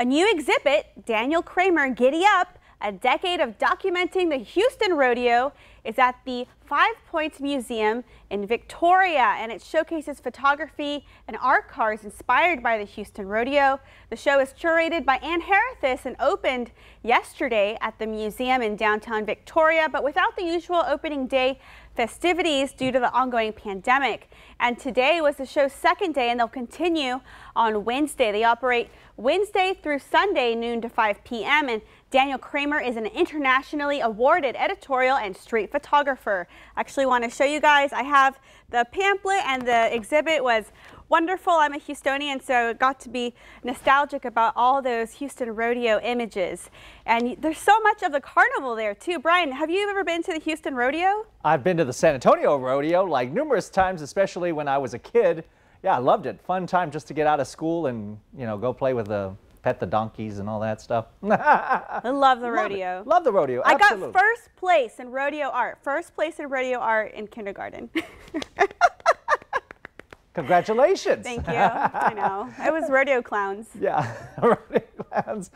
A new exhibit, Daniel Kramer Giddy Up, a decade of documenting the Houston Rodeo, is at the Five Points Museum in Victoria, and it showcases photography and art cars inspired by the Houston Rodeo. The show is curated by Ann Harithas and opened yesterday at the museum in downtown Victoria, but without the usual opening day festivities due to the ongoing pandemic. And today was the show's second day, and they'll continue on Wednesday. They operate Wednesday through Sunday, noon to 5 p.m. And Daniel Kramer is an internationally awarded editorial and street photographer. Actually want to show you guys. I have the pamphlet and the exhibit was wonderful. I'm a Houstonian, so got to be nostalgic about all those Houston rodeo images. And there's so much of the carnival there too. Brian, have you ever been to the Houston Rodeo? I've been to the San Antonio Rodeo like numerous times, especially when I was a kid. Yeah, I loved it. Fun time just to get out of school and, you know, go play with the pet the donkeys and all that stuff. I love the rodeo. Love, love the rodeo. Absolutely. I got first place in rodeo art. First place in rodeo art in kindergarten. Congratulations. Thank you. I know. It was rodeo clowns. Yeah, rodeo clowns.